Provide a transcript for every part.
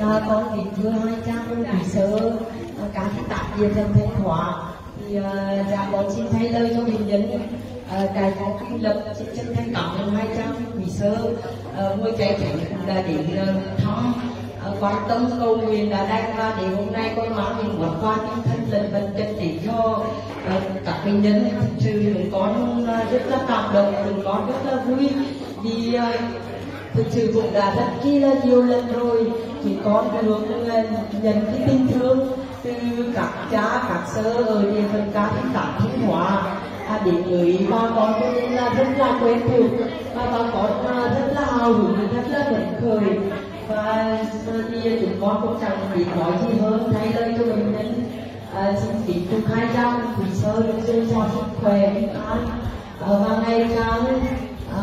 à, con kính thưa hai cha quý sơ à, các cái tạp viên thần thanh hóa thì à, dạ con xin thay lời cho bệnh nhân à, ờ, cài có kinh lập xin chân thành cảm ơn hai cha quý sơ à, vui chạy thánh cũng đã đến ờ, thăm. À, quan tâm cầu nguyện đã đang và để hôm nay con mang những món quà tinh thần lần vật chất để cho uh, các bệnh nhân thực sự chúng con rất là cảm động chúng con rất là vui. Vì uh, thực sự cũng đã rất chi là nhiều lần rồi thì con được nhận cái tình thương từ các cha các sơ ở địa phận ca thị xã thanh hóa. À, đến với bà con cho nên là rất là quen thuộc và bà con rất là hào hứng rất là phấn khởi. Và à, thì chúng con cũng chẳng biết nói gì hơn thay lời cho bệnh nhân. À, xin kính chúc hai cha quý sơ được dồi dào sức khỏe bình an. À, và ngày càng à,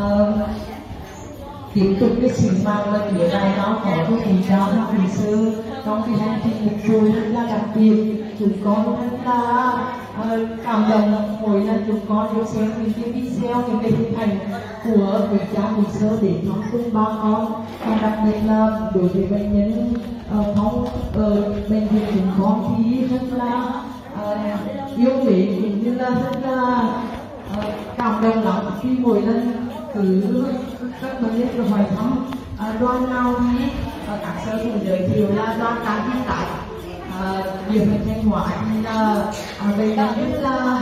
tiếp tục cái sự mang lần nữa này nó có cái tình trạng học hình sư trong cái hành trình một vui rất là đặc biệt. Chúng con rất là uh, cảm động. Mỗi lần chúng con được xem những cái video những cái hình ảnh của quý cha quý xưa để thăm cùng ba con. Và đặc biệt là đối với bệnh nhân uh, phong ở bệnh viện chúng con thì rất là uh, yêu mến cũng như là rất là uh, cảm động lắm. Khi mỗi lần cứ rất là nhân được hỏi thăm à, ờ, đoàn nào nhé. À, các sơ cũng giới thiệu là đoàn cá thị tại à, địa phận thanh hóa thì là à, bệnh nhân rất là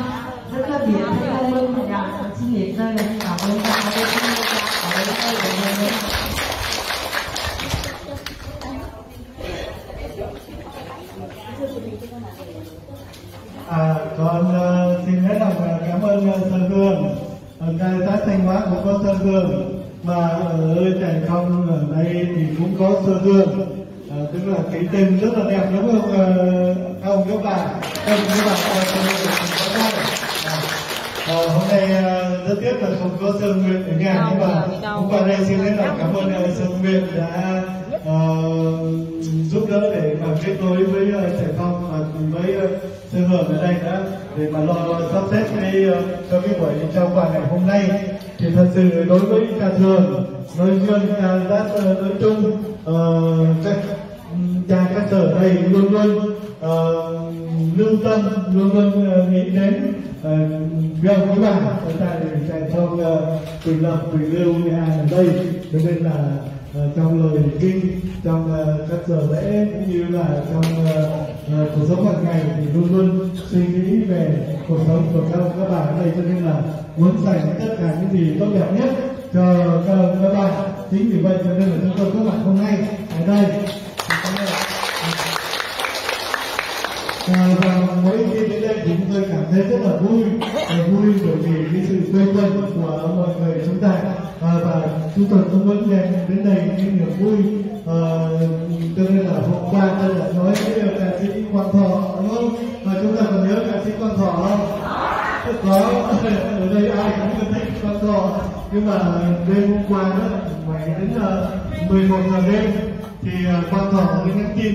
rất là biết rất là mừng dạ. Xin hết dạ. là cảm ơn các bạn đã theo dõi cảm ơn các bạn À, con uh, xin hết lòng cảm ơn uh, Sơn Cương uh, khai tác thanh hóa của con sơn cương và ở trại phong ở đây thì cũng có sơn cương à, tức là cái tên rất là đẹp đúng không? Các ông các bà các ông các bà À, hôm nay rất tiếc là không có Sơn Nguyện ở nhà nhưng mà hôm qua đây xin hết lòng cảm ơn Sơn Nguyện đã uh, giúp đỡ để mà kết nối với trẻ Trại Phong và cùng với ờ, sư Hưởng ở đây đã để mà lo sắp xếp cái ờ, cho cái buổi trao quà ngày hôm nay. Thì thật sự đối với nhà thường nói riêng nhà giác ờ, nói chung uh, các cha các sở đây luôn luôn uh, lưu tâm luôn luôn uh, nghĩ đến gần với bạn. Chúng ta để dành cho quỳnh lập quỳnh lưu nhà ở đây. Cho nên là Ờ, trong lời kinh, trong ờ, các giờ lễ, cũng như là trong ờ, cuộc sống hàng ngày thì luôn luôn suy nghĩ về cuộc sống của các ông, các bà ở đây. Cho nên là muốn dành tất cả những gì tốt đẹp nhất cho các ông, các bà. Chính vì vậy cho nên là chúng tôi có mặt hôm nay ở đây. À, và mỗi khi đến đây thì chúng tôi cảm thấy rất là vui vui bởi vì cái sự quây quần của mọi người chúng ta à, và chúng tôi cũng muốn đem đến đây những niềm vui à, cho nên là hôm qua tôi đã nói với ca sĩ Quang Thọ đúng không và chúng ta còn nhớ ca sĩ Quang Thọ không? Có. Ở đây ai cũng thích Quang Thọ. Nhưng mà đêm hôm qua đó mày đến ờ, uh, 11 giờ đêm thì quan trọng với nhắn tin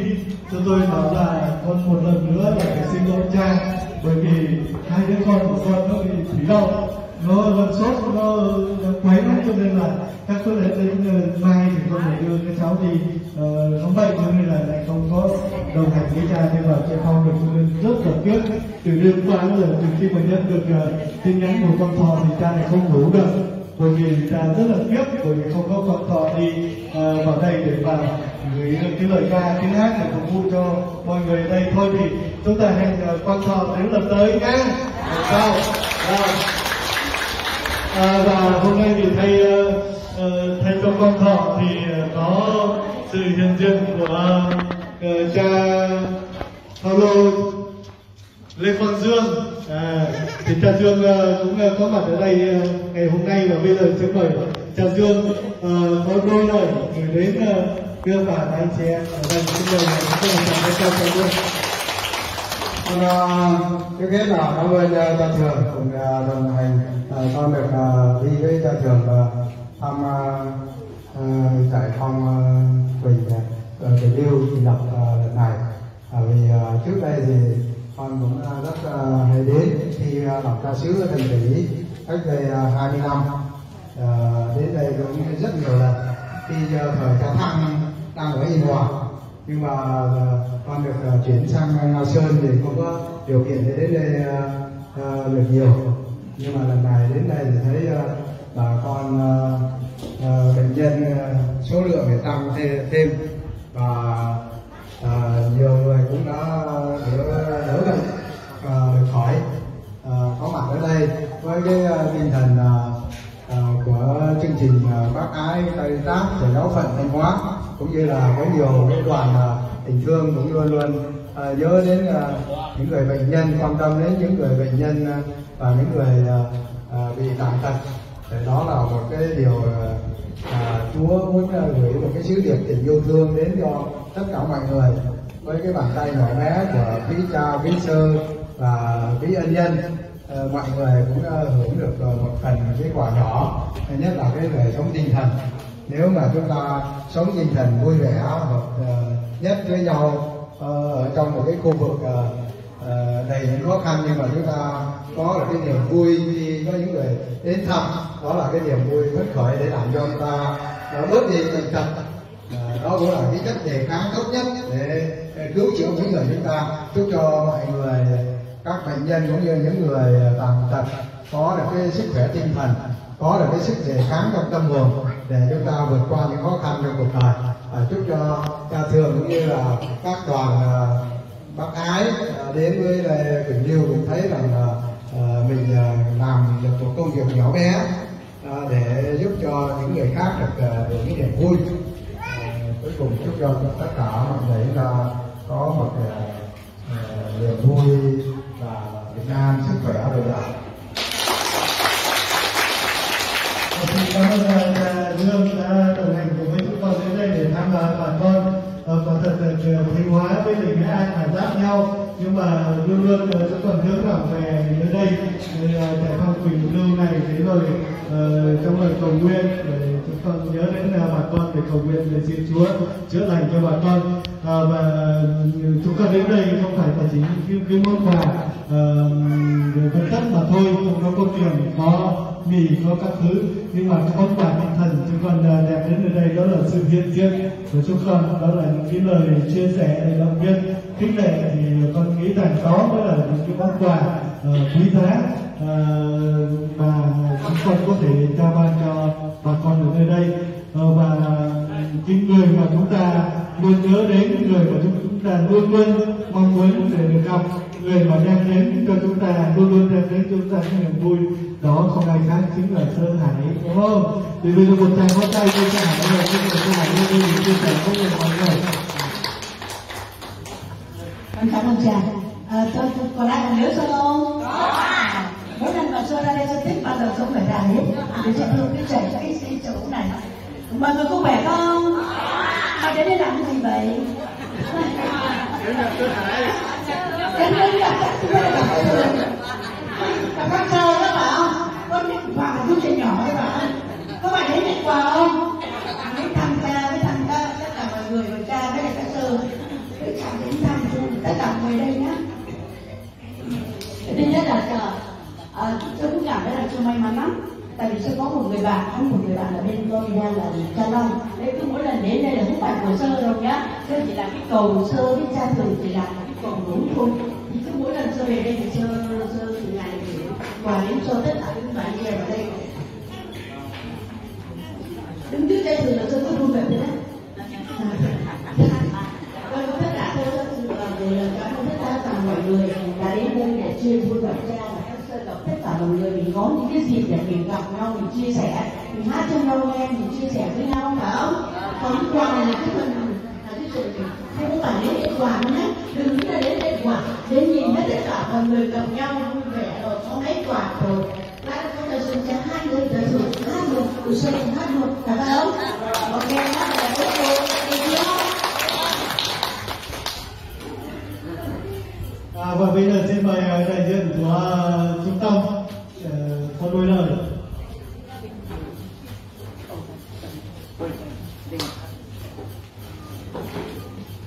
cho tôi bảo là con một lần nữa là phải xin lỗi cha bởi vì hai đứa con của con nó bị thủy đậu nó nó sốt nó, nó quấy lắm cho nên là các cô đến đến mai thì con phải đưa cái cháu đi uh, khám bệnh cho nên là lại không có đồng hành với cha nên là cha phong được cho nên rất là tiếc. Từ đêm qua đến giờ từ khi mà nhận được uh, tin nhắn của con thò thì cha này không ngủ được bởi vì ta rất là tiếc bởi vì không có con thọ đi uh, vào đây để vào gửi cái lời ca tiếng hát để phục vụ cho mọi người đây. Thôi thì chúng ta hẹn à, uh, quan thọ đến lần tới nhé sao à, và hôm nay thì thay uh, à, uh, thay cho con thọ thì có sự hiện diện của uh, cha Paulo Lê Quang Dương à, thì cha Dương ờ, cũng ờ, có mặt ở đây ờ, ngày hôm nay và bây giờ sẽ mời cha Dương có đôi lời gửi đến đưa bà anh chị em ở đây. Xin mời chúng tôi chào các cha cha Dương trước hết là cảm ơn uh, cha trường cùng đồng hành con được đi với cha trường và thăm giải phong quỳnh uh, quỳnh lưu quỳnh lập lần này. Vì trước đây thì Vâng, con cũng rất ờ, hay đến. Khi ờ, làm ca sứ ở thành tỷ cách đây ờ, 20 năm đến đây cũng rất nhiều lần. Khi thời cha thăng đang ở yên hòa, nhưng mà con được chuyển sang Nga Sơn thì không có điều kiện để đến đây được nhiều. Nhưng mà lần này đến đây thì thấy bà con bệnh nhân số lượng để tăng thêm và à, nhiều người cũng đã à, đỡ đỡ được à, được khỏi à, có mặt ở đây. Với cái à, tinh thần à, à, của chương trình à, bác ái tây tác của giáo phận thanh hóa cũng như là có nhiều cái đoàn à, tình thương cũng luôn luôn à, nhớ đến à, những người bệnh nhân quan tâm đến những người bệnh nhân à, và những người à, à, bị tàn tật. Thì đó là một cái điều à, à Chúa muốn gửi một cái sứ điệp tình yêu thương đến cho tất cả mọi người, với cái bàn tay nhỏ bé của quý cha quý sư và quý ân nhân ờ, mọi người cũng ờ, hưởng được ờ, một phần cái quả nhỏ nhất là cái đời sống tinh thần. Nếu mà chúng ta sống tinh thần vui vẻ hợp nhất với nhau ở trong một cái khu vực đầy những khó khăn, nhưng mà chúng ta có được cái niềm vui khi có những người đến thăm, đó là cái niềm vui phấn khởi để làm cho chúng ta bớt đi bệnh tật đó cũng là cái chất đề kháng tốt nhất để cứu chữa những người chúng ta. Chúc cho mọi người các bệnh nhân cũng như những người tàn tật có được cái sức khỏe tinh thần có được cái sức đề kháng trong tâm hồn để chúng ta vượt qua những khó khăn trong cuộc đời. À, chúc cho cha thường cũng như là các đoàn à, bác ái à, đến với lại Quỳnh Liêu cũng thấy rằng là à, mình à, làm được một công việc nhỏ bé à, để giúp cho những người khác được à, những niềm vui cùng chúc cho tất cả mọi người chúng ta có một ờ, ờ, niềm vui và Việt Nam sức khỏe dồi dào. Xin cảm ơn ờ, Dương đã đồng hành cùng với chúng con đến đây để thăm gia bà con. Vâng. và thật sự Thanh Hóa với tỉnh Nghệ An là giáp nhau nhưng mà luôn luôn uh, chúng con nhớ rằng về nơi đây tại phong Quỳnh Lưu này thế rồi uh, trong lời cầu nguyện để chúng con nhớ đến uh, bà con để cầu nguyện để xin Chúa chữa lành cho bà con. À, và ừ, chúng con đến đây không phải là chỉ những cái món quà uh, vật chất mà thôi không có công tiền có mì có các thứ nhưng mà cái món quà tinh thần chúng con đẹp đến ở đây đó là sự hiện diện của chúng con đó là những cái lời chia sẻ để động viên khích lệ thì con nghĩ rằng đó mới là những cái món quà uh, quý giá uh, mà chúng con có thể trao ban cho bà con ở nơi đây uh, và những người mà chúng ta luôn nhớ đến những người mà chúng ta luôn luôn mong muốn để được gặp người mà đem đến cho chúng ta luôn luôn đem đến cho chúng ta cái niềm vui đó không ai khác chính là Sơn Hải đúng không? Thì bây giờ một tràng pháo tay cho Sơn Hải rồi, chúc Sơn Hải luôn luôn chia sẻ với mọi người. Con cảm ơn cha. À, tôi, tôi còn ai còn nhớ Sơn không? Mỗi lần mà Sơn ra đây Sơn thích bao giờ Sơn phải ra hết. Để cho thương cái chảy cái cái chỗ này. Mọi người có khỏe không? Mà đến đây làm cái gì vậy? Đến đây là các chú Sơn. Gặp các Sơn đó không? Con nhận quà là chú trẻ nhỏ đấy phải Có phải đến nhận quà không? Là à, tôi cũng cảm thấy là chưa may mắn lắm. Tại vì tôi có một người bạn có một người bạn ở bên tôi đang là cha Long đấy cứ mỗi lần đến đây là không phải hồ sơ đâu nhá. Sơ chỉ là cái cầu sơ với cha thường chỉ là cái cầu đúng thôi. Thì cứ mỗi lần sơ về đây thì sơ sơ từ ngày thì quà đến cho tất cả những bạn kia vào đây. Đứng trước đây thường là sơ có vui vẻ thế đấy. À. chia vui vẻ cha và các sơ gặp tất cả mọi người mình có những cái dịp để mình gặp nhau mình chia sẻ mình hát cho nhau nghe mình chia sẻ với nhau phải không còn cái quà này là cái phần là cái sự không phải đến quà nhé đừng nghĩ là đến để quà đến nhìn hết tất cả mọi người gặp nhau vui vẻ rồi có mấy quà rồi lát có thời sự sẽ hai người thời sự hát một buổi sơ hát một phải không ok hát và bây giờ xin mời ờ, đại diện của ờ, trung tâm có đôi lời.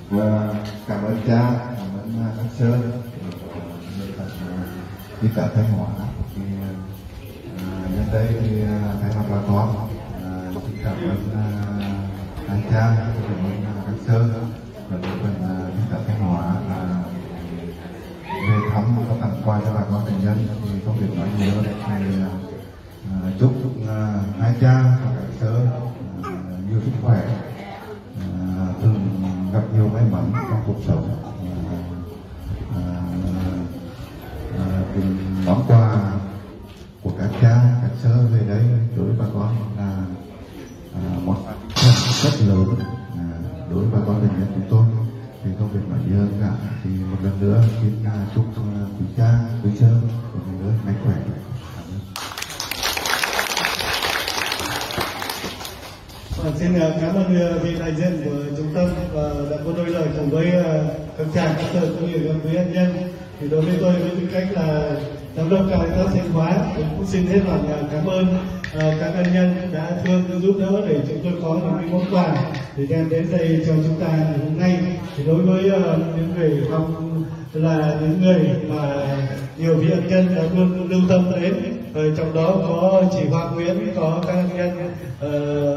và cảm ơn cha, cảm ơn ờ, anh sơn người thật đi cả thanh hóa. Thì nhân đây thì thay mặt bà con xin cảm ơn anh cha cảm ơn anh sơn qua cho bà con thành nhân thì không thể nói nhiều thì uh, chúc uh, hai cha và các sơ uh, nhiều sức khỏe uh, thường gặp nhiều may mắn trong cuộc sống uh, món quà của các cha các sơ về đây đối với bà con là à, món rất lớn à, đối với bà con thành nhân thì công thể nói gì ạ cả thì một lần nữa xin chúc quý cha quý sơ của lần nữa mạnh khỏe vâng, ờ, Cảm ơn. Và xin uh, cảm ơn uh, vị đại diện của trung tâm và đã có đôi lời cùng với uh, các chàng các tờ cũng như các quý anh nhân thì đối với tôi với tư cách là giám đốc Caritas Thanh Hóa tôi cũng xin hết lòng cảm ơn uh, các ân nhân đã thương giúp đỡ để chúng tôi có những cái món quà để đem đến đây cho chúng ta ngày hôm nay. Thì đối với uh, những người không là những người mà nhiều vị ân nhân đã luôn lưu tâm đến Ờ, trong đó có chị Hoa Nguyễn có các ân nhân ờ,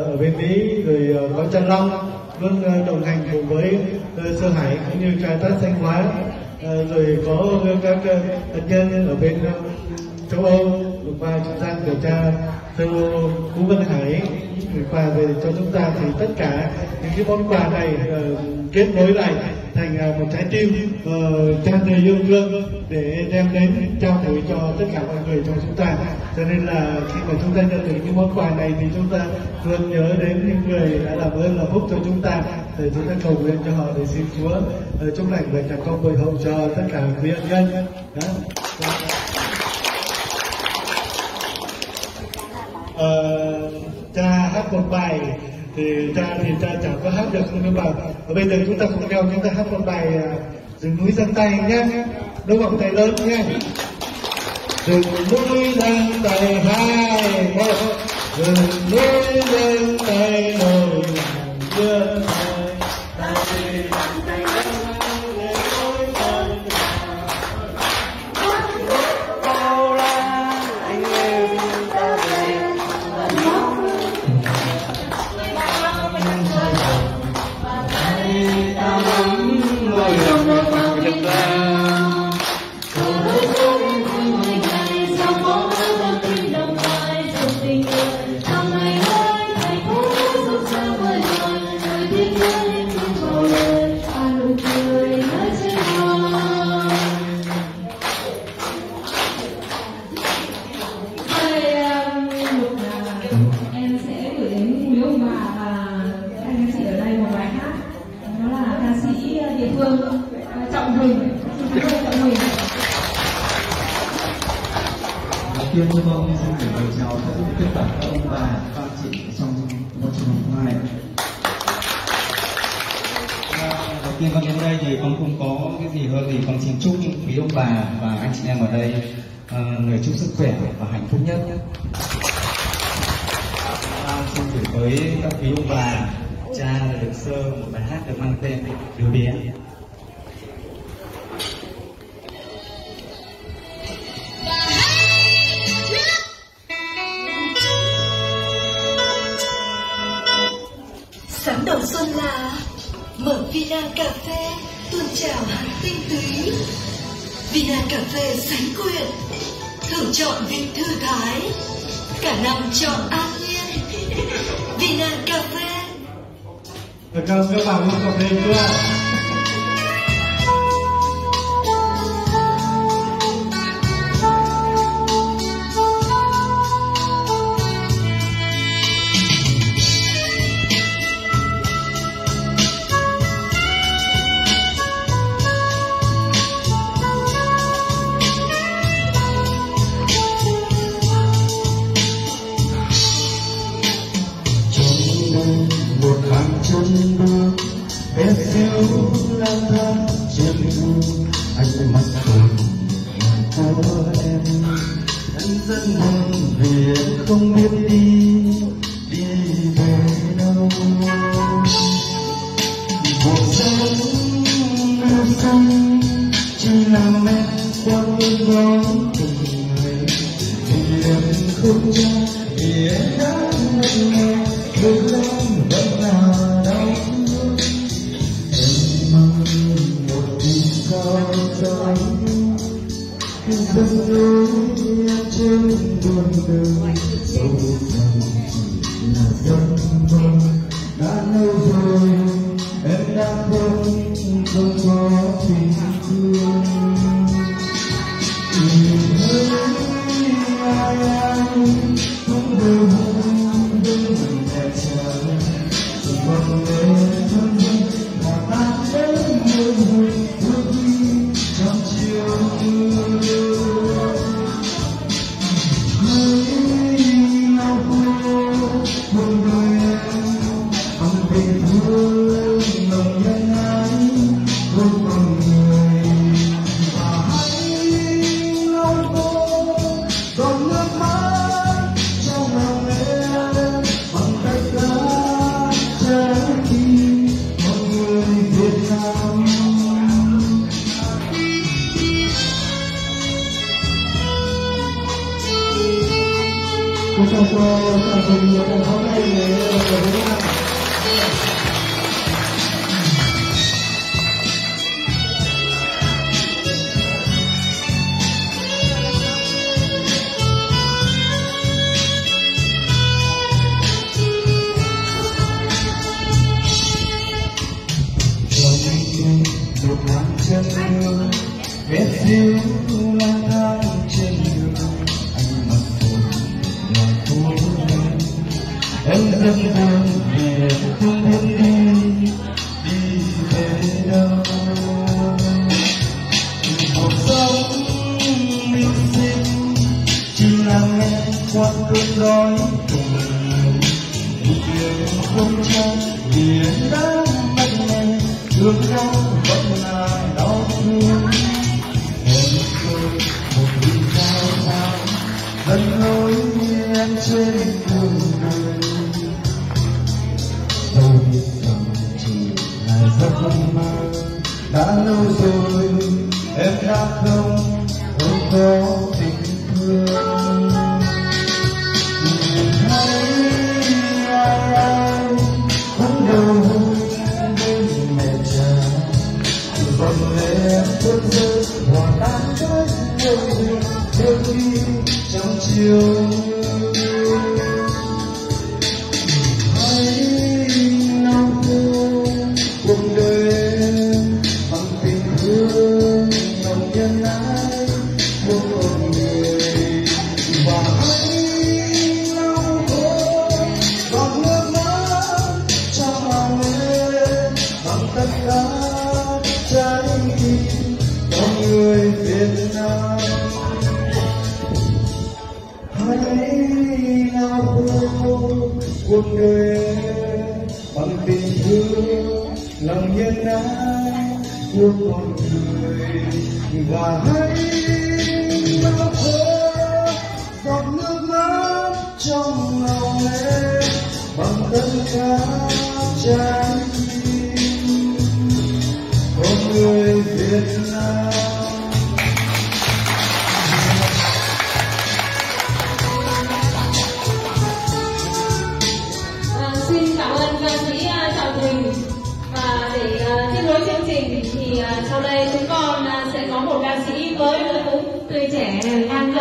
ở bên Mỹ rồi ờ, có Trần Long luôn đồng hành cùng với ờ, Sơ Hải cũng như Caritas Thanh Hóa ờ, rồi có ờ, các ân nhân ở bên châu Âu và chúng ta điều tra từ Phú Vân Hải gửi quà về cho chúng ta thì tất cả những cái món quà này kết nối lại thành à, một trái tim ờ, tràn đầy yêu thương để đem đến trao tới cho tất cả mọi người trong chúng ta. Cho nên là khi mà chúng ta nhận được những món quà này thì chúng ta luôn nhớ đến những người đã làm ơn làm phúc cho chúng ta. Để chúng ta cầu nguyện cho họ để xin Chúa ờ, chúc lành và chẳng công bồi hậu cho tất cả quý ân nhân. Đó. Ờ, cha hát một bài thì cha thì cha chẳng có hát được nhưng mà và bây giờ chúng ta cùng nhau, chúng ta hát một bài à, rừng núi dân tay nhé đúng không thầy lớn nhé. Rừng núi dân tay hai, một. Rừng núi dân tay nổi dân tay em Chúng ta cho cho cùng một cái lòng nhân ái của con người và hãy bao khô giọt nước mắt trong lòng em, bằng tất cả trái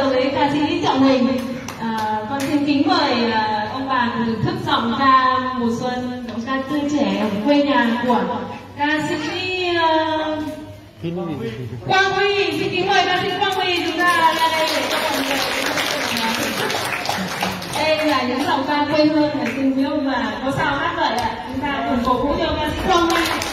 với ca sĩ Trọng Huỳnh à, con xin kính mời à, ông bà cùng thức giọng ca mùa xuân giọng ca tươi trẻ ở quê nhà của ca sĩ à, Quang Huy. Xin kính mời ca sĩ Quang Huy chúng ta ra đây để cho mọi người đây là những giọng ca quê hương phải tình yêu và có sao hát vậy ạ? Chúng ta cùng cổ vũ cho ca sĩ Quang Huy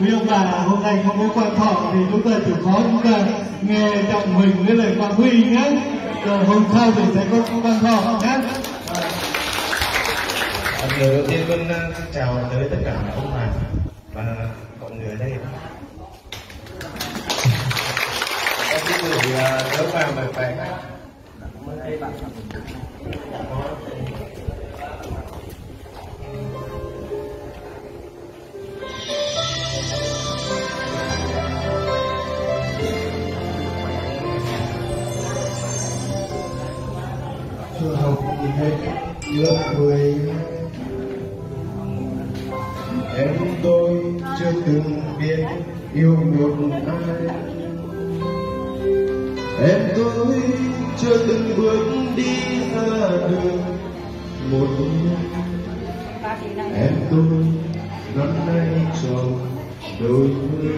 quý ông bà hôm nay không có quan thọ thì chúng ta chịu khó chúng ta nghe trọng mình với lời quang huy nhé rồi hôm sau thì sẽ có quan thọ nhé vâng, Lời đầu tiên con xin chào tới tất cả ông bà và mọi người ở đây. Con xin gửi uh, tới bà một bài hát. Hết lớp mười em tôi chưa từng biết yêu một ai em tôi chưa từng bước đi ra đường một em tôi năm nay tròn đôi mươi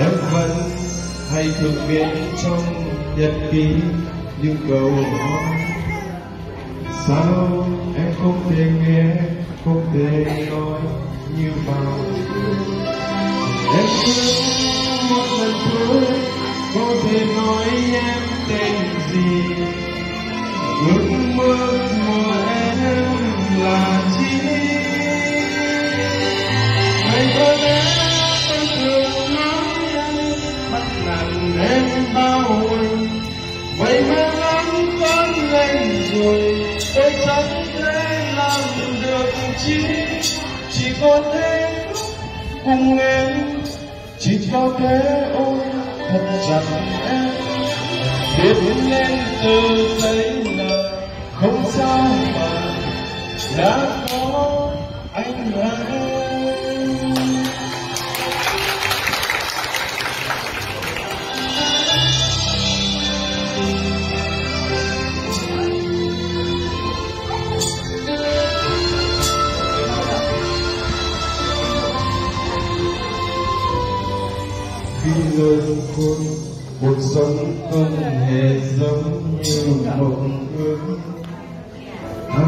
em vẫn hay thường viết trong nhật ký những câu hỏi sao em không thể nghe, không thể nói như bao em thương một lần thôi có thể nói em tên gì. Ước mơ của em là chi? Ngày thơ bé tôi thường nói em bắt nặng em bao quanh vậy mà anh con lên rồi tôi chẳng thể làm được chi. Chỉ có thế cùng em, chỉ có thế ôm thật chặt em. Biết nên từ giây là không sao mà đã có anh là em. Không hề giống như mộng ước ai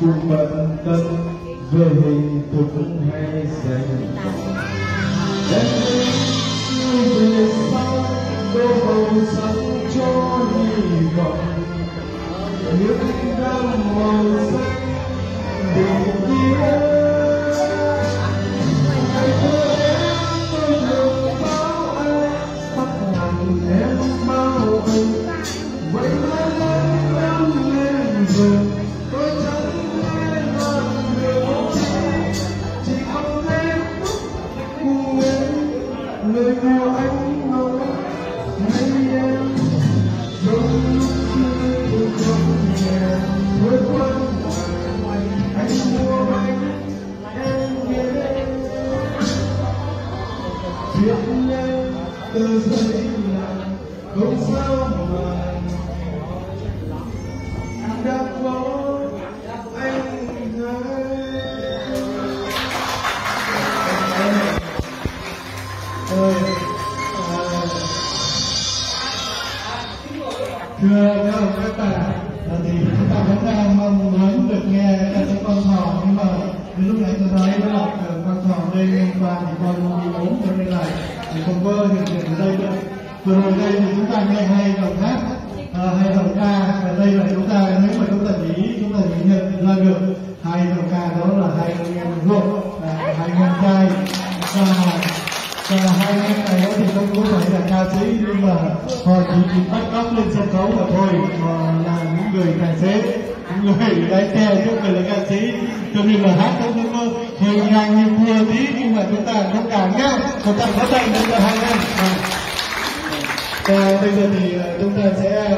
cũng bận tâm đây là chúng ta, nếu mà chúng ta chỉ chúng ta chỉ nhận ra được hai giọng ca đó là hai anh em ruột là hai anh em trai. Và và hai anh em này thì không có phải là ca sĩ, nhưng mà họ chỉ chỉ bắt cóc lên sân khấu mà thôi, họ là những người tài xế, những người lái xe chứ không phải là ca sĩ. Cho nên là hát không cũng có hơi ngang như thua tí, nhưng mà chúng ta thông cảm nhé chúng ta có tay lên cho hai anh và bây giờ thì à, chúng ta sẽ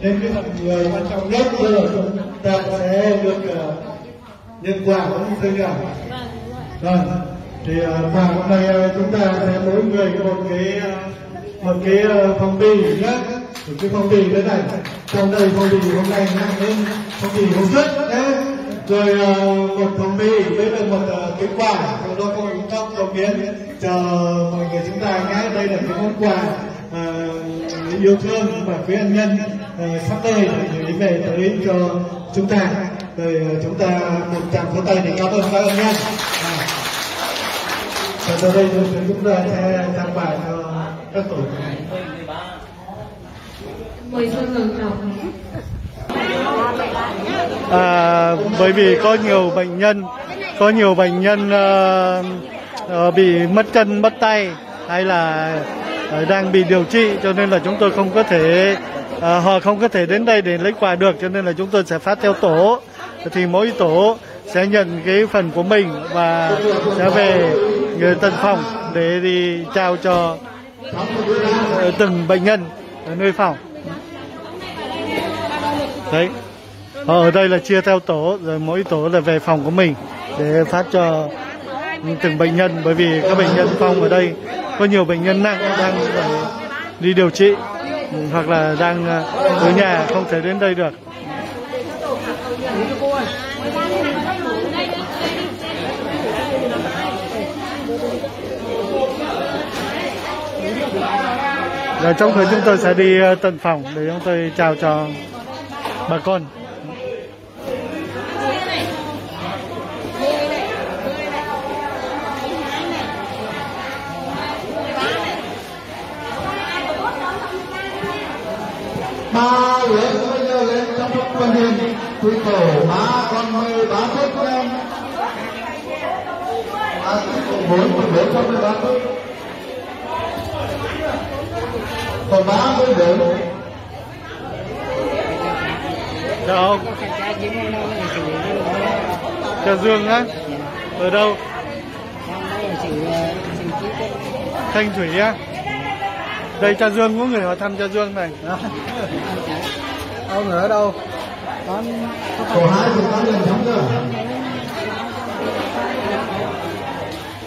nên cái phần người quan trọng nhất bây giờ chúng ta sẽ được uh, nhận quà của những thương hiệu rồi thì ờ, uh, và hôm nay uh, chúng ta sẽ mỗi người một cái uh, một cái uh, phong bì nhé một cái phong bì thế này. Trong đây phong bì hôm nay nhắc đến phong bì hôm trước nhé rồi uh, một phong bì với lại một uh, cái quà trong đó có một tóc đồng biến chờ mọi người chúng ta nhé. Đây là cái món quà uh, yêu thương và quý ân nhân uh, sắp tới để gửi về tới cho chúng ta rồi uh, chúng ta một tràng pháo tay để cảm ơn các ân nhân à. Và sau đây chúng ta sẽ tặng bài cho các tổ Mời Xuân Hường đọc. à, bởi vì có nhiều bệnh nhân có nhiều bệnh nhân uh, uh, bị mất chân mất tay hay là uh, đang bị điều trị cho nên là chúng tôi không có thể à, họ không có thể đến đây để lấy quà được cho nên là chúng tôi sẽ phát theo tổ. Thì mỗi tổ sẽ nhận cái phần của mình và sẽ về người tân phòng để đi trao cho ờ, từng bệnh nhân ở nơi phòng. Đấy. Họ ở đây là chia theo tổ rồi mỗi tổ là về phòng của mình để phát cho từng bệnh nhân bởi vì các bệnh nhân phong ở đây có nhiều bệnh nhân nặng đang phải đi điều trị hoặc là đang ờ, ở nhà không thể đến đây được Rồi trong thời chúng tôi sẽ đi ờ, tận phòng để chúng tôi chào cho bà con. Ba lễ bây giờ lên trong lúc quan điểm quý tổ ba con mười ba phút của em ba tổ bốn mười bốn con mười ba phút tổ ba mười bốn Chào ông. Chào Dương á. Ở đâu? Thanh Thủy á đây cha dương có người hỏi thăm cha dương này. Ông ở đâu? Con hai thì con liền sống rồi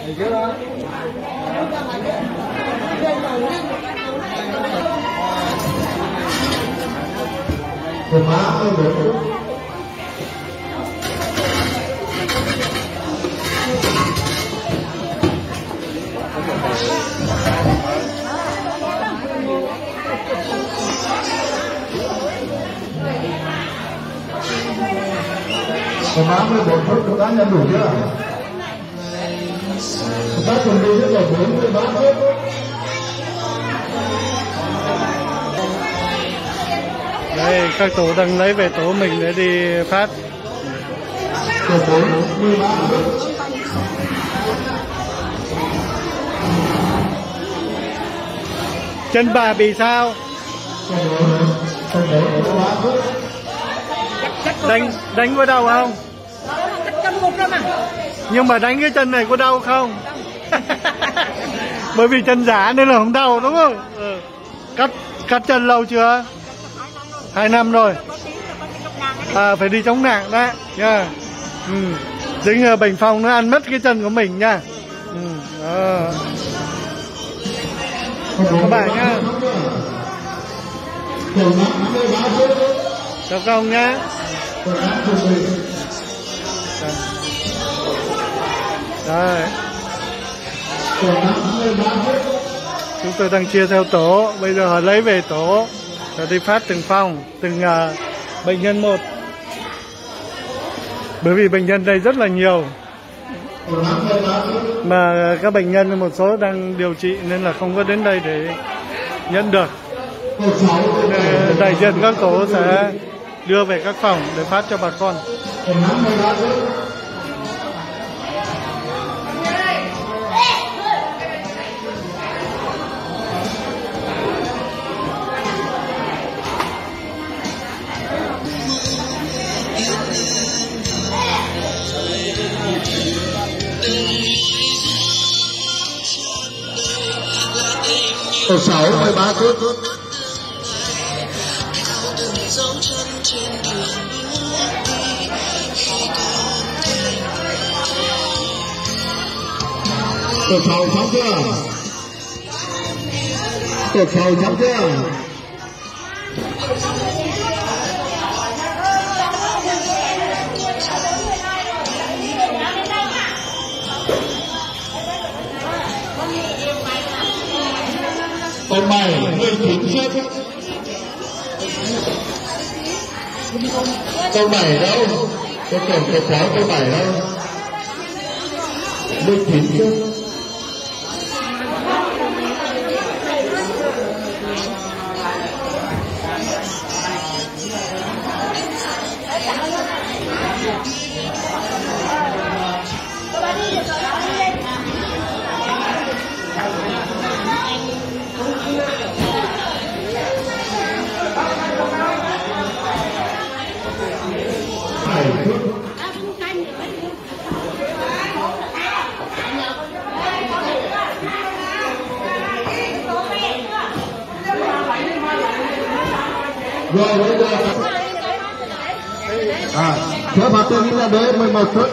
Hãy subscribe cho kênh 80 bộ phút chúng ta nhận đủ chưa? Chúng ta chuẩn bị đến là 43 phút. Đây, các tổ đang lấy về tổ mình để đi phát. Tổ 43 phút. chân bà bị sao đánh đánh vào đầu không có đau không? Nhưng mà đánh cái chân này có đau không? Bởi vì chân giả nên là không đau đúng không? Ừ. Cắt cắt chân lâu chưa? Hai năm rồi. À phải đi chống nạn đấy nha. Ừ. Dính ờ, bệnh phòng nó ăn mất cái chân của mình nha. Ừ. Đó. Các bạn nhá. Năm phút. Chào các ông nhá. Đây. Chúng tôi đang chia theo tổ, bây giờ họ lấy về tổ rồi đi phát từng phòng, từng uh, bệnh nhân một. Bởi vì bệnh nhân đây rất là nhiều mà các bệnh nhân một số đang điều trị nên là không có đến đây để nhận được. Đại diện các tổ sẽ đưa về các phòng để phát cho bà con. Còn năm phút. Cột sáu mười ba sáu xong chưa? Cột sáu xong chưa? Câu bảy đâu? Tổ tưởng tổ sáu câu bảy đâu? mười chín À sữa phạt tiền nhà đế 11 phút.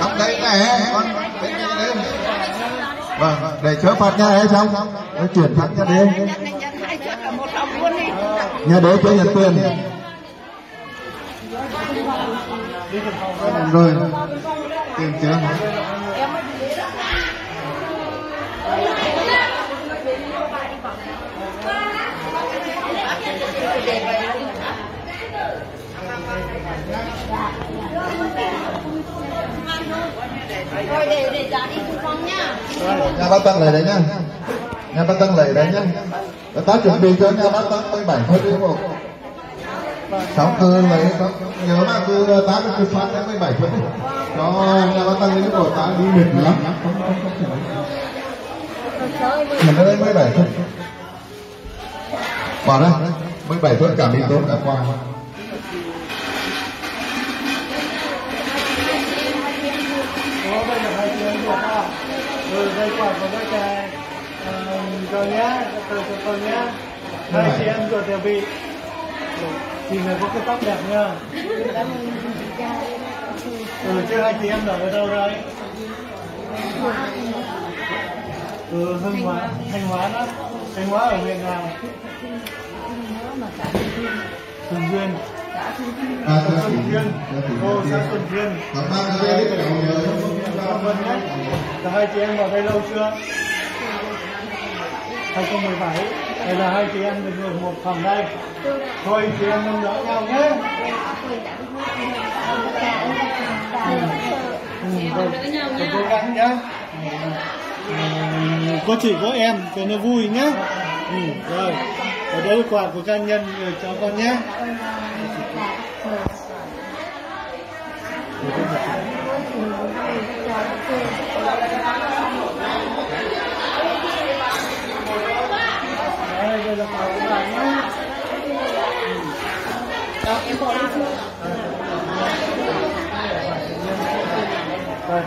Không đấy này con đấy đấy vâng để chữa phạt nhà ấy xong. Nó chuyển thẳng nhà đế nhà đế cho nhận tiền. Rồi tiền chưa Rồi để để trả đi Phong nha. nhà bác tăng lại đấy nhá nhà bác tăng lại đấy nhá Bác ta chuẩn bị cho nhà bác tăng 17 phút đi không? Sáu cơ lấy có nhớ mà cứ được cứ phát đến 17 phút. Đi cho nhà bác tăng lấy rồi, tá đi mệt lắm. Không không không thể Mình lên 17 phút. Bỏ ra. 17 phút cả mình tốt cả qua? Ừ, đây quả của các trẻ ờ, rồi nhá, từ từ từ nhá. Hai chị em rồi đều bị thì người có cái tóc đẹp nha. Ừ, chứ hai chị em ở đâu đây? Ừ, Hưng Hóa, Thanh Hóa đó. Thanh Hóa ở huyện nào? Thường Duyên. À, Xã chị, Duyên. Ô, thưa xã. Xuân Duyên. Dây cái đầu nhớ Cảm ơn nhé. Là hai chị em vào đây lâu chưa? 2017 Đây là hai chị em được ngồi một phòng đây Thôi chị em nâng đỡ nhau nhé Ừ, rồi. Rồi cố gắng nhé Ừ, Có chị có em cho nó vui nhé ừ, Rồi ở đây là quà của các nhân rồi cho con nhé. Đây, đây là quà của bạn nhé Đây.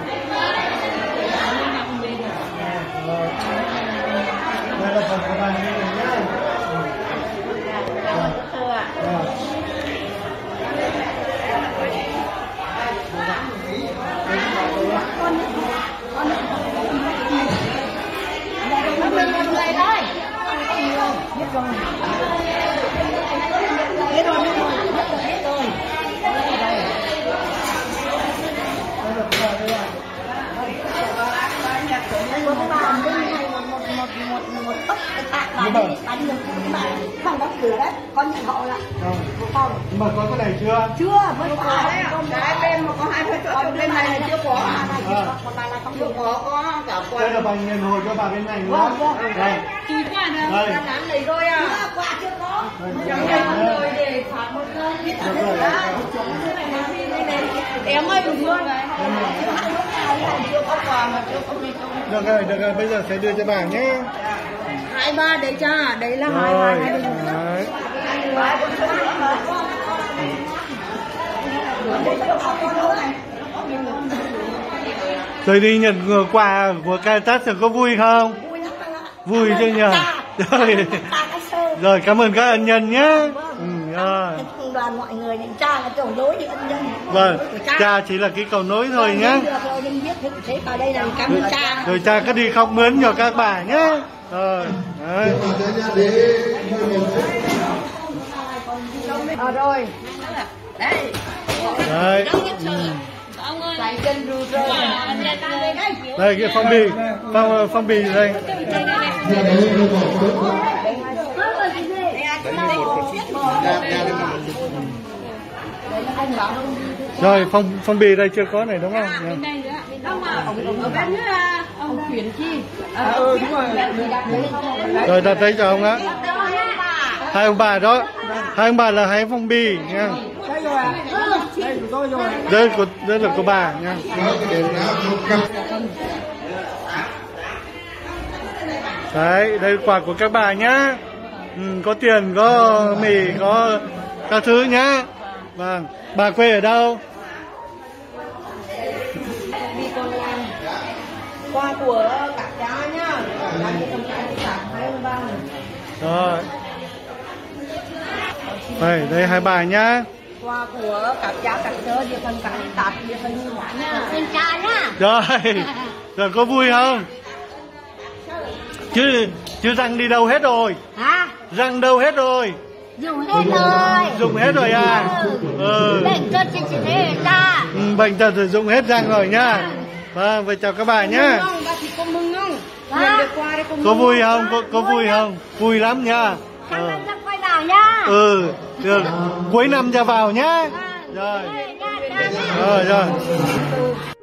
Rồi. Đây là phần của bạn nhé. Rồi. Nó mình một người thôi. Biết rồi, biết rồi, biết rồi, biết rồi. Có cái bàn bên này một một một một một ốc cái tạ bán đi, bán được cái bàn không đóng cửa đấy, con nhận hộ là Rồi. không Nhưng mà có cái này chưa? chưa vẫn có đấy ạ cái bên mà có hai cái chỗ bên này là chưa có à này À. còn này là không chưa có có cả Đây là bằng nhân hồi cho bà bên này nữa. Vâng, vâng. Đây. Tùy quả đâu. Đây. làm này rồi à quà chưa có Đây. Đây. để phạt một cơn biết Được rồi. em ơi bình thường chưa có quà mà chưa có Được rồi, được rồi, bây giờ sẽ đưa cho bà nhé. hai ba đấy cha đấy là hai Rồi. hai hai Đấy. Rồi đi nhận quà của Caritas thì có vui không? Vui chứ nhờ. Rồi. Rồi cảm ơn các ân nhân nhé. Ừ, rồi. Trung đoàn mọi người những cha là cầu nối những ân nhân Vâng, cha chỉ là cái cầu nối thôi nhé. được rồi nhưng biết thế, thế vào đây là cảm ơn cha Rồi cha cứ đi khóc mướn cho các bà nhé. Rồi. Đấy. à, rồi đấy Đấy. Ừ. Tay chân rù rù Đây cái phong bì, phong phong bì đây. Rồi phong phong bì đây chưa có này đúng không? Đây nữa. ông à ông ở bên nữa ông chuyển chi? à, ừ đúng rồi. Rồi đặt đây cho ông á. Hai ông bà đó. Hai ông bà là hai phong bì nha. đây đây của Đây là của bà nha. Đấy, đây quà của các bà nhá. Ừ, có tiền, có mì, có các thứ nhá. Vâng, bà quê ở đâu? quà qua của cả cha nhá rồi cái đồng cha đi cả hai ông ba này rồi đây đây hai bài nhá. Quà của các cháu các sơ về phần các tạp về phần như quả nha Xin chào nhá. rồi rồi có vui không? Chứ chứ răng đi đâu hết rồi? Hả? răng đâu hết rồi? Dùng hết rồi. dùng hết rồi à? Ừ. Bệnh cho chị chị thế ta. Ừ, bệnh tật sử dụng hết răng rồi nhá. Vâng vậy chào các bạn nhá. Thì có vui không? có, có vui không? Vui lắm nhá Năm sắp quay vào nhá. ừ được. Cuối năm ra vào nhá. Rồi. Nha, nha. rồi rồi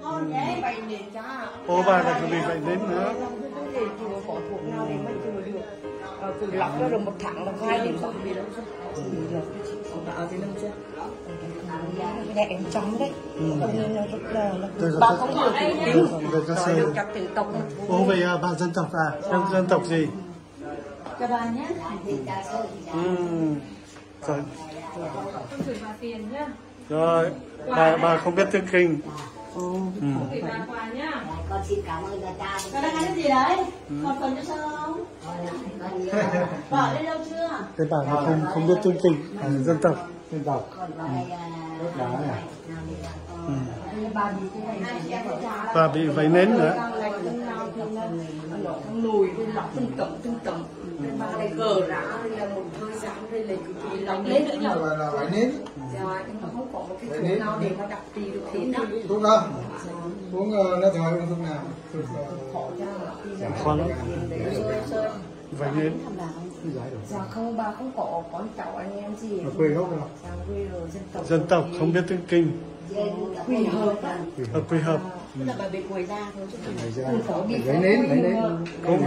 Ngon nhé, bày nền cha. Ô bà lại chuẩn bị phải đến nữa. Được. Ờ, từ lọc cho được một tháng là hai đến ba vì đâu em trắng đấy. Cho nó là Tôi bà không hiểu tiếng Được, các Rồi các từ tộc. Ô vậy à, bạn dân tộc à? Dân, dân tộc gì? Các bạn nhé. Ừ. Rồi, Con gửi bà tiền nhá. rồi. Bà, bà không biết tiếng kinh. Ừ. gửi bà quà nhá con xin cảm ơn đại ca con đang ăn cái gì đấy còn cần cho sao không ở đây lâu chưa cái bà không không biết trình à, dân tộc dân tộc Đốt đá này ừ. bà bị cái này và bị vấy nến nữa lùi lọc từng tầm từng tầm mà đây cờ ra đây là một hơi sáng đây là cực kỳ lòng lên nữa nhở? là là phải nến rồi nhưng mà không có một cái thuốc nào để mà đặc tì được thế đó. Thuốc đâu uống nó thời uống thuốc nào. Khó lắm vấy nến dạ không bà không có con cháu anh em gì. Ở quê gốc nào dạ dân tộc dân tộc không biết tiếng kinh. Quỳ hợp. Ở quy hợp tức là bà bị quầy ra thôi chứ không lấy nến lấy nến. Cũng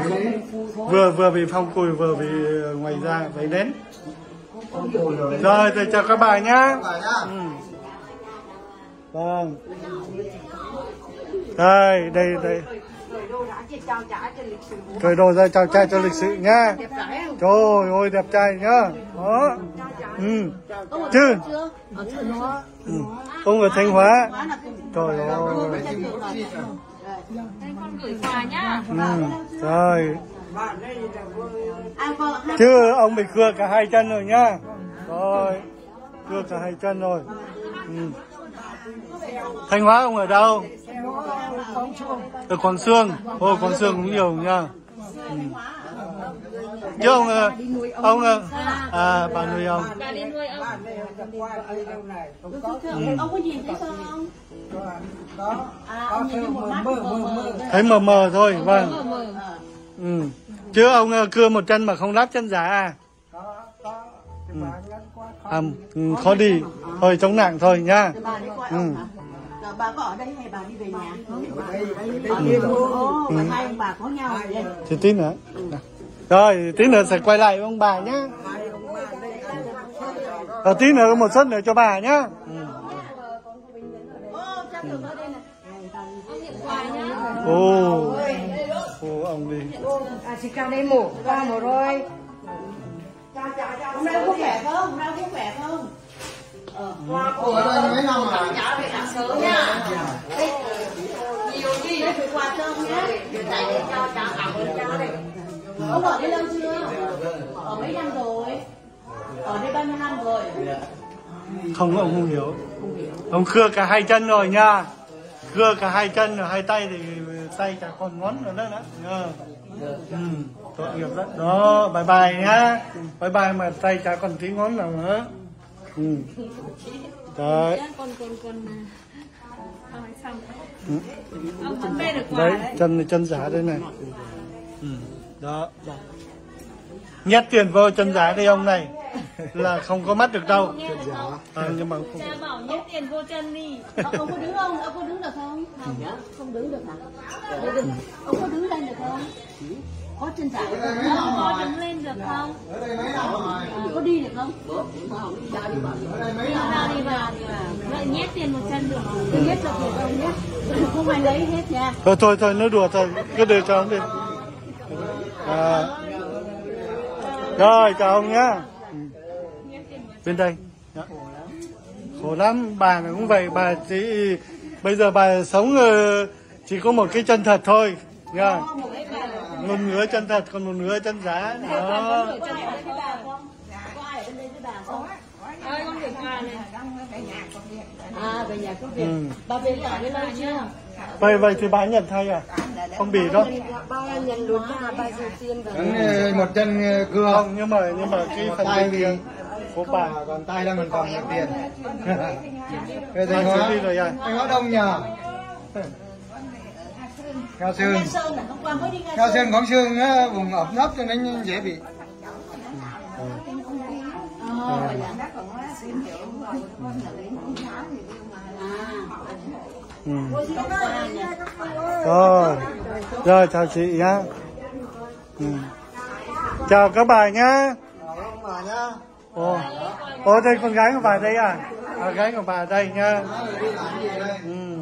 vừa vừa bị phong cùi vừa bị ngoài da vấy nến. Rồi tôi chào các bà nhá. Ừ. vâng. Đây đây đây. Sử cởi đồ ra chào trai cho lịch sự nhá đẹp trai không trời ơi đẹp trai nhá. Đó ừ. Chứ? Ở trường nó ừ. ông ở thanh hóa. Trời ơi. con gửi quà nhá. Ừ. rồi. À vợ hai chứ ông bị cưa cả hai chân rồi nhá. Rồi. Cưa cả hai chân rồi. Ừ. thanh hóa ông ở đâu? Ở quảng sương. Ô quảng sương cũng nhiều nha ừ. Chứ ông ờ, ông ờ, à bà nuôi ông. Bà đi nuôi ông. Ông có nhìn thấy sao không? À thấy mờ mờ thôi vâng. ừ. chứ ông ờ, cưa một chân mà không lắp chân giả à? Ừ. à, ừ, khó đi. Thôi chống nặng thôi nhá. Qua ừ. bà có ở đây hay bà đi về nhà? Ở đây Ồ, mà hai ông bà có nhau ở đây thì tí nữa rồi tí nữa sẽ quay lại với ông bà nhá rồi tí nữa có một suất nữa cho bà nhá ừ. Ừ. chắc được ông đi à chị cao đây mổ qua mổ rồi hôm nay có khỏe không hôm nay có khỏe không ờ, ở đây mấy năm mà. Cháu phải rồi sớm nha nhiều đi đấy phải quà cho nhé để cho cháu cảm ơn cháu đây ông ở đây lâu chưa? Ở mấy năm rồi. Ở đây bao nhiêu năm rồi? Không ông không hiểu. Ông cưa cả hai chân rồi nha. Cưa cả hai chân rồi hai tay thì tay cả còn ngón rồi đó đó. Nhá. ừ, tội nghiệp đó đó bye bye nhá. Bye bye mà tay chả còn tí ngón nào nữa. Ừ. đấy. Con con con xong. Ừ. ông không bê được quà đấy đấy. chân chân giả đây này. Ừ. đó. Nhét tiền vô chân giả đây ông này là không có mắt được đâu. Được không à, nhưng mà không cha bảo nhét tiền vô chân đi. Ông không có đứng không? Ông có đứng được không? Không đứng được hả? Ông có đứng lên được không? Có chân giả được không? Có đứng lên được không? Rồi có đi được không? Nào đi vào vậy nhét tiền một chân được. Không biết cho tiền ông nhé không ai lấy hết nha. Thôi thôi thôi nó đùa thôi. Cứ để cho ông đi à. rồi chào ông nhá. Bên đây. Đó. khổ lắm bà cũng vậy bà chỉ bây giờ bà sống chỉ có một cái chân thật thôi nha. Một nửa chân thật còn một nửa chân giả. Đó. Với à về nhà có việc. Ừ. bà về cả đây lâu chưa vậy vậy thì bà nhận thay à? Không bị đâu ba nhận luôn ba ba giờ tiền và Hắn, một chân cưa. Không nhưng mà nhưng mà cái phần tay bên thì kia của bà còn tay đang còn còn nhiều tiền. Về xử Hóa lý rồi à? Thanh Hóa đông nhờ. Cao Sơn. Sơn nghe Cao Sơn. Sơn Quảng Sương á, vùng ẩm thấp cho nên dễ bị. Ờ, vậy à? ừ. Nha. rồi rồi chào chị nhá ừ. chào các bà nhá nhá ồ ồ đây con gái của bà đây à à gái của bà đây nhá ừ.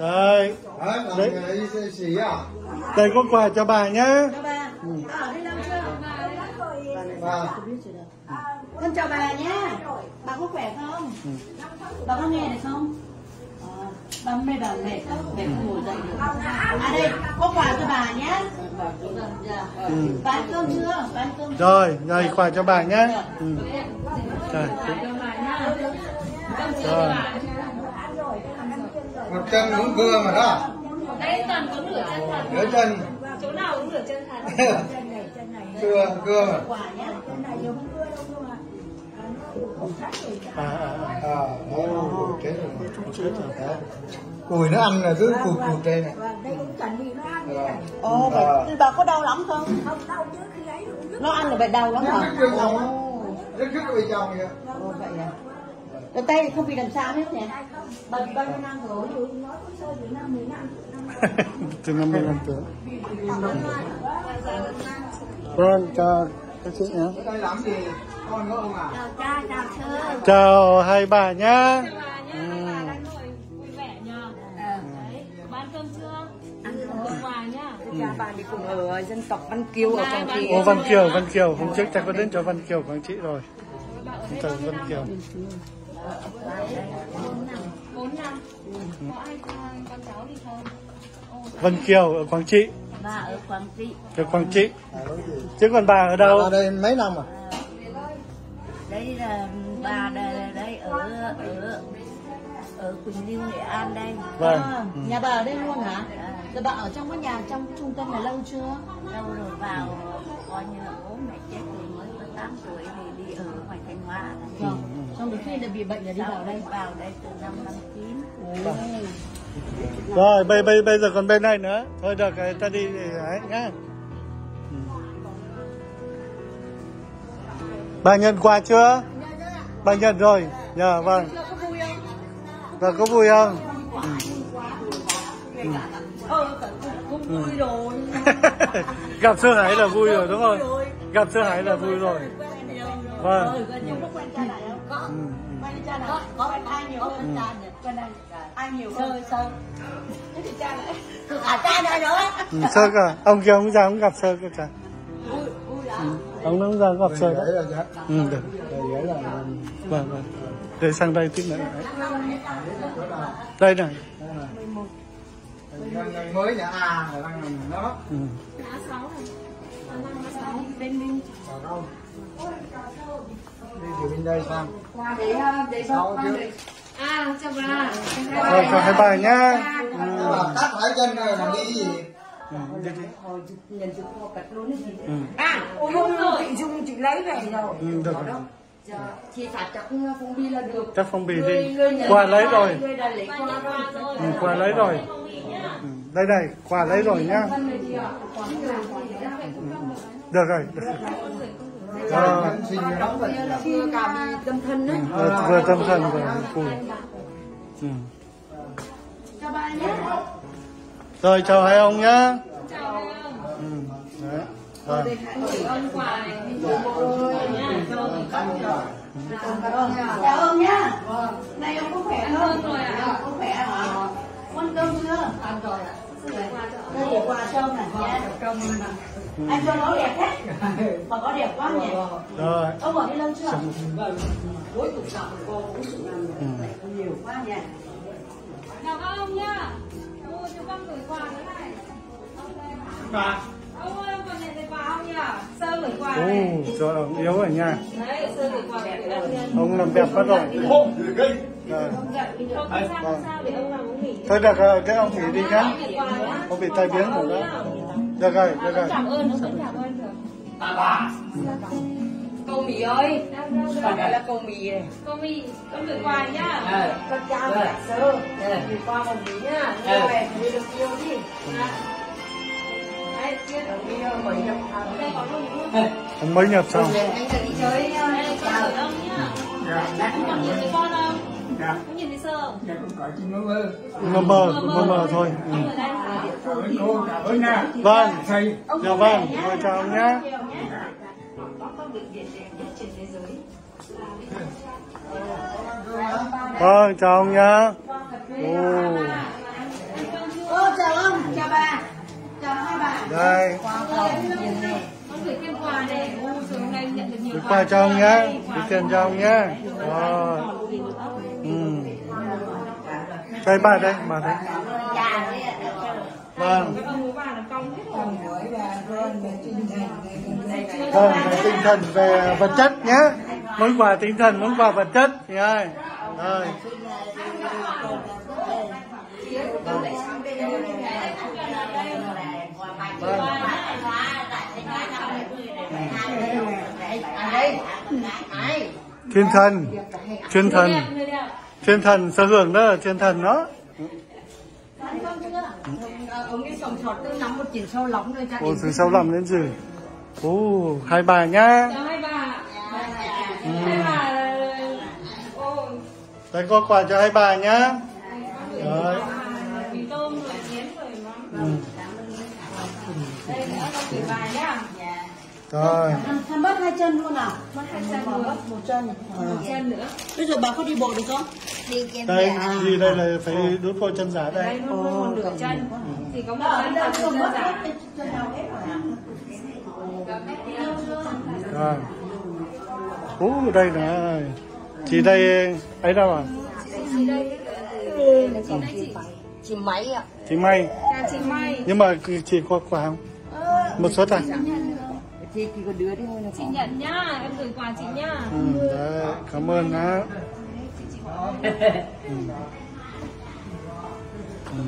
đây Đấy. đây có quà cho bà nhá. Ừ. Bà Con chào bà nhé. Bà có khỏe không? Bà có nghe được không? Mẹ bà mẹ mẹ không ngồi dậy được. À đây có quà cho bà nhé. Ừ. bán cơm chưa? Bán cơm rồi rồi quà cho bà nhé. Ừ. rồi rồi một chân cũng vừa mà đó. Đây toàn có nửa chân thật. nửa chân. Chỗ nào cũng nửa chân thật. cưa cưa quà nhé à, à, à. à ô chết rồi Đó. cùi nó ăn là cứ cùi cùi trên này Rồi. ồ À. vậy bà có đau lắm không nó ăn là bị đau lắm hả Rất rất rất bị chồng vậy Ồ, vậy à Ở tay không bị làm sao hết nhỉ bao bao nhiêu năm rồi từ năm mươi năm tuổi vâng chào các chị nhé Ở đây làm gì con có không à chào hai bà nhá Bà nhá, bà đang ngồi vui vẻ nhờ. Đấy, bán cơm chưa? Ăn cơm quà nhá. Cha bà đi cùng ở dân tộc Văn Kiều ở Quảng Trị. Ô Văn Kiều, Văn Kiều, hôm trước ta có đến cho Văn Kiều Quảng Trị rồi. Chào Văn Kiều. Bốn năm. Có ai con cháu gì không? Văn Kiều ở Quảng Trị, bà ở Quảng Trị ở Quảng Trị. Chứ còn bà ở đâu? ở đây mấy năm à đây là bà đây, đây ở ở ở Quỳnh Lưu Nghệ An đây. Vâng. À, Ừ. nhà bà ở đây luôn hả? Rồi bà ở trong cái nhà trong trung tâm này lâu chưa? Lâu rồi vào coi như là bố mẹ chết rồi mới có 8 tuổi thì đi ở ngoài Thanh Hóa. Vâng. Xong rồi khi là bị bệnh là đi vào đây. Vào đây từ năm năm chín. Rồi, bây bây bây giờ còn bên này nữa. Thôi được, ta đi để ấy nhá. Bà nhận quà chưa? Bà nhận rồi. Dạ vâng. Và có vui không? Ừ. Ừ. cũng vui rồi Gặp Sơ Hải là vui rồi đúng không? Gặp Sơ Hải là vui rồi. Vâng. Có quen cha này không? Có. Ừ. Quen ai nhiều hơn cha nhỉ? Quen ai? Ai nhiều hơn? Sơ, sơ. Thế thì cha này. À, cha này nữa. Ừ, Sơ cả. Ông kia ông ra ông gặp Sơ cơ cả. Vui, vui à? Ừ. Ông nó ra gặp Sơ đấy Ừ, được. đấy là Vâng, vâng. Để sang đây tí nữa. Đây này. Ngày- ngày mới nhà A là nằm đó Ừ. Bên mình. Còn đâu đi từ bên đây sang Để để sau chứ À, chào bà. Rồi, chào hai bà nhá. Cắt hai chân rồi làm đi gì Ừ. Ừ. À, ôi không rồi. Chị Dung chị lấy về rồi. Ừ, được rồi. Dạ, Chị phạt chắc phong bi là được. Chắc phong bì đi. Quà lấy rồi. Người đã lấy quà rồi. Ừ, quà lấy rồi. Ừ, đây này, quà lấy rồi nhá. Được rồi, được rồi. Bị tâm thân đấy. Vừa, tâm thần vừa vui. Ừ. Chào bà nhé. Rồi chào hai ông nhá. Ừ. Đấy. Rồi. Ơn quà này. Chào ông nhá. Này ông có khỏe không? Có khỏe hả? Ăn cơm chưa? Ăn rồi ạ. Đây để quà cho ông này. Anh cho nó đẹp thế. Mà có đẹp quá nhỉ? Rồi. Ông ở đây lâu chưa? Cuối cùng chọn cô cũng sự làm Ừ. Nhiều quá nhỉ? Chào các ông nhá. Ô, cho con gửi quà này. Ông ơi, nhận thấy quà không nhỉ? Sơ gửi quà này. trời ông yếu rồi nha. Đấy, sơ gửi quà nhân. Ông làm đẹp mất rồi. Không sao, không sao, để ông nào cũng nghỉ. Thôi được rồi, thế ông nghỉ đi nhá. Ông bị tai biến rồi đó. Được rồi, được rồi. Cảm ơn, cảm ơn rồi. Cô Mỹ ơi, còn đây là cô Mỹ này. Cô My, con gửi quà nhá. Con chào mẹ sơ. Đi qua con Mỹ nhá. Đi về, đi được yêu đi. Có? Ông mới nhập xong. Anh sẽ đi chơi nha. Đây, con gửi ông nhá. Không còn nhìn thấy con không? Không nhìn thấy sơ không? Mơ mơ, mơ mơ thôi. Ừ. Ông ở đây. cảm ơn nha Vâng, dạ vâng, rồi chào ông nhá. Vâng, chào ông nhá. Ồ, Ô, chào ông, chào bà. Chào hai bà. đây, Con gửi thêm quà này. Ôi, rồi hôm nay nhận được nhiều quà cho ông nhá. Gửi tiền cho ông nhá. Rồi. Ừ. đây bà đây bà đây vâng. Vâng về tinh thần về vật chất nhé. Món quà tinh thần, món quà vật chất. Nhá rồi. Thiên thần thiên thần. Thiên thần. Sở hưởng đó là thiên thần đó ông ấy sống sót từ năm 1965 rồi chắc ồ từ sau lầm đến gì ồ hai bà nhá Chào hai bà. Hai bà. Ô, đây có quà cho hai bà nhá rồi. mì tôm rồi miến rồi ừ. Đây nữa con gửi bà nhá. Rồi Thằng mất hai chân luôn à? Mất hai chân nữa. Một chân. Một chân nữa. Bây giờ bà có đi bộ được không? đây gì đây là phải đút vô chân giả Đây đây luôn một nửa chân. Chỉ có một chân đây không chân mất giả. chân nào hết rồi à? rồi ú đây nè chị đây ấy đâu à chị máy ạ chị may Chào chị Mai. nhưng mà chị có quà không một suất à chị chỉ có đứa đi thôi Chị nhận nhá, em gửi quà chị nhá. ừ, đấy, cảm ơn á ừ. Ừ.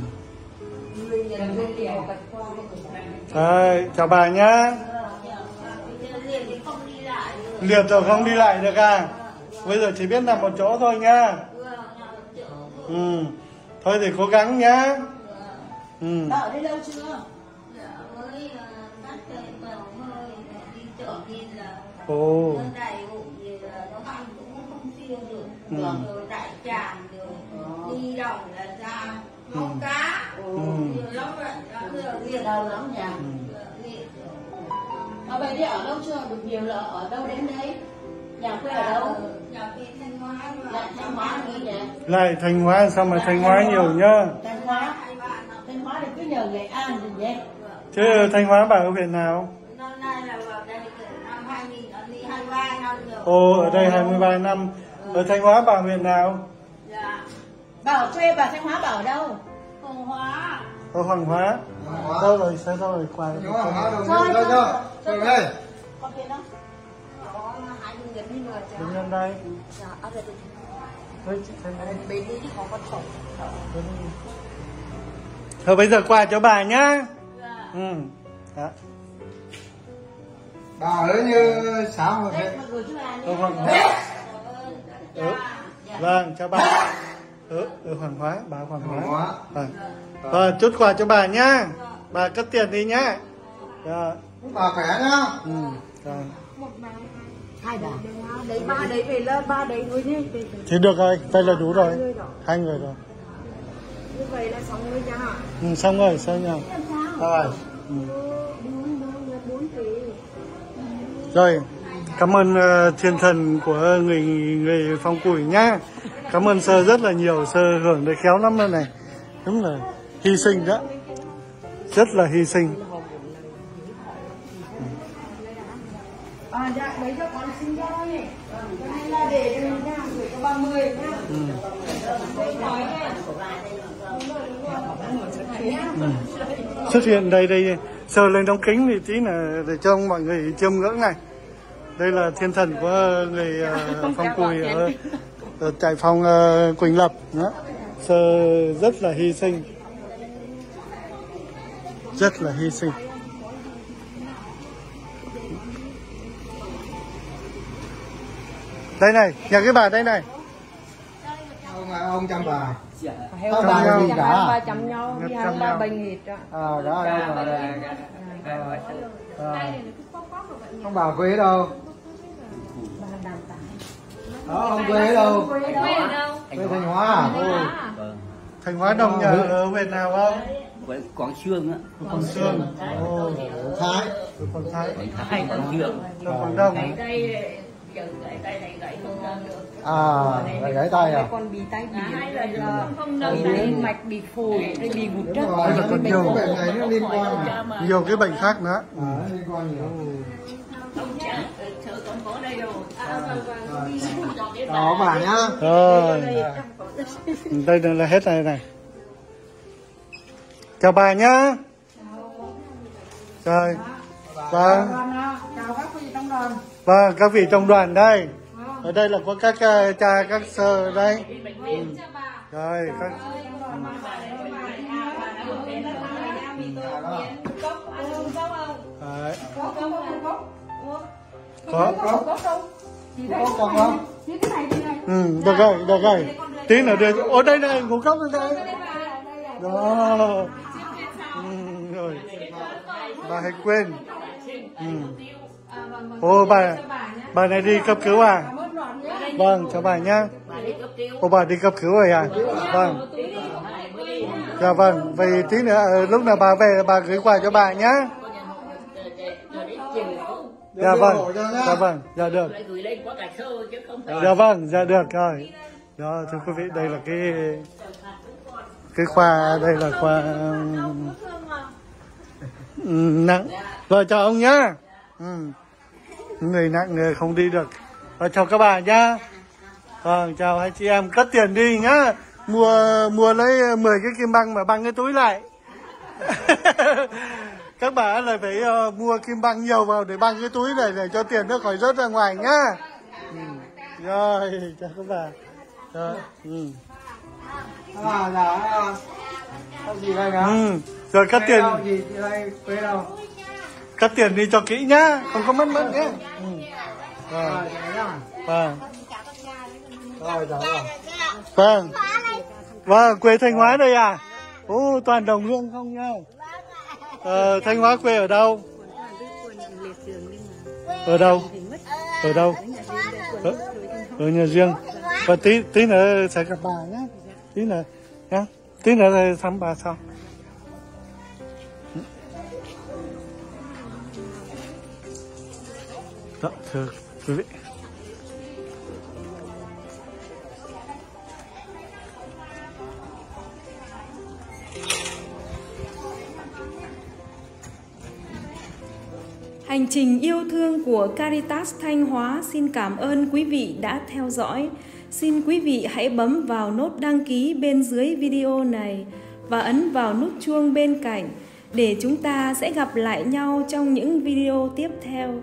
Đấy, chào bà nhá liệt rồi không đi lại được à bây giờ chỉ biết nằm một chỗ thôi nhá ừ thôi thì cố gắng nhá ừ ở đây lâu chưa? Ồ. Ừ. đại tràng được đi đồng là ra câu cá. Ừ. nhiều lắm rồi Liệt đầu lắm nhỉ? Ở vậy đi ở lâu chưa? Được nhiều là ở đâu đến đấy? Nhà quê ở đâu? nhà bên thanh hóa Lại Thanh Hóa đi nhỉ? lại thanh hóa sao mà thanh hóa nhiều nhá? Thanh Hóa. Thanh Hóa thì cứ nhờ Nghệ An thì nhé. Chứ thanh hóa bà ở huyện nào năm nay là vào đây từ năm 2000 ở đi 23 năm rồi ồ ở đây 23 năm. Ở thanh hóa bà huyện nào? Dạ. Bà ở quê bà Thanh Hóa bà ở đâu? Hồng Hóa. Ở hoàng hóa. Đâu rồi sao đâu rồi qua Đúng không? Hóa nhân đây chưa? Rồi đây. Con kia đó có hai người đi rồi cháu đứng lên đây. Dạ ở đây Thôi chị thấy đây. bên đi có con sổ thôi bây giờ qua cho bà nhá. Ừ. Đó. Bà ở như sáng một thế. Hoàng hóa. Ừ. vâng chào bà. Ở ở hoàng hóa bà hoàng Hoàng hóa. Hóa. vâng rồi chút quà cho bà nhá bà cất tiền đi nhá. Rồi Bà khỏe nhá. ừ rồi hai. Bà. Đấy ba đấy về là ba đấy thôi nhé. Thì được rồi vậy là đủ rồi. Hai người rồi. Như vậy là xong rồi nha. Ừ, xong rồi xong rồi. Rồi. Ừ. rồi cảm ơn ờ, thiên thần của người người phong củi nhá. Cảm ơn sơ rất là nhiều sơ hưởng được khéo lắm đây này. Đúng là hy sinh đó. Rất là hy sinh. À dạ đấy cho con xin cho nhỉ cho nên là để cho mình nha gửi cho ba mươi nha ừ. nói nha Ừ. xuất hiện đây đây sờ lên đóng kính thì tí là để cho mọi người chiêm ngưỡng này. Đây là thiên thần của người ờ, phong cùi ở, ở trại phòng ờ, Quỳnh Lập đó. sơ rất là hy sinh. Rất là hy sinh. Đây này nhà cái bà đây này. Ông ông chăm bà. Heo Không ba cả. ba chăm nhau đi hai ba bệnh hết á À đó ông bà đây. Ông bà quê đâu? Đó, ông quê đâu? Quê ở đâu? Quê Thanh Hóa à? Thanh Hóa. Đông nhà ở huyện nào không? Quảng Sương á. Quảng Sương. Ồ, Thái. Quảng Thái. Hai Quảng Sương. Quảng Đông Đây giờ gãy tay này gãy không ra được. À, là gãy tay à? con bị tay bị Hai lần là không bị tim mạch bị phổi rồi. bị gút rớt rồi, là còn nhiều. cái bệnh này nó liên quan mà. nhiều cái bệnh khác nữa. À, nó liên quan nhiều. rồi. À vâng vâng. Đó bà nhá. rồi. đây là hết này này. Chào bà nhá. Rồi. Vâng. Chào các vị trong đoàn. Vâng các vị trong đoàn đây ở đây là có các uh, cha các sơ đây ừ. rồi các Đấy. có có có có có không cái này ừ được rồi được rồi tí nữa đưa ở đây này ngũ cốc đây đó ừ, rồi bà hay quên ừ ô bà bà này đi cấp cứu à? Vâng chào bà nhá. Ô bà đi cấp cứu rồi à? Vâng. Dạ vâng vậy tí nữa ờ, lúc nào bà về bà gửi quà cho bà nhá. Dạ vâng dạ vâng dạ được. Dạ vâng dạ được rồi. Đó thưa quý vị đây là cái cái khoa đây là khoa um, nặng. Rồi chào ông nhá. Ừ. người nặng người không đi được. Rồi chào các bà nhá. Vâng chào hai chị em. Cất tiền đi nhá. Mua mua lấy 10 cái kim băng mà băng cái túi lại. Các bà là phải uh, mua kim băng nhiều vào để băng cái túi này để cho tiền nó khỏi rớt ra ngoài nhá. Ừ. rồi chào các bà rồi ừ. à là gì đây hả ừ. rồi cắt tiền. gì đây quê đâu cắt tiền đi cho kỹ nhá không có mất mất nhé vâng. rồi vâng. Vâng quê thanh hóa đây à? Ô toàn đồng hương không nhá. Ờ, thanh hóa quê ở đâu? Ở đâu? Ở đâu? Ở, ở nhà riêng. Và tí tí nữa sẽ gặp bà nhé tí nữa nhá. Tí nữa thăm bà sau đó, thưa quý vị Hành trình yêu thương của Caritas Thanh Hóa xin cảm ơn quý vị đã theo dõi. Xin quý vị hãy bấm vào nút đăng ký bên dưới video này và ấn vào nút chuông bên cạnh để chúng ta sẽ gặp lại nhau trong những video tiếp theo.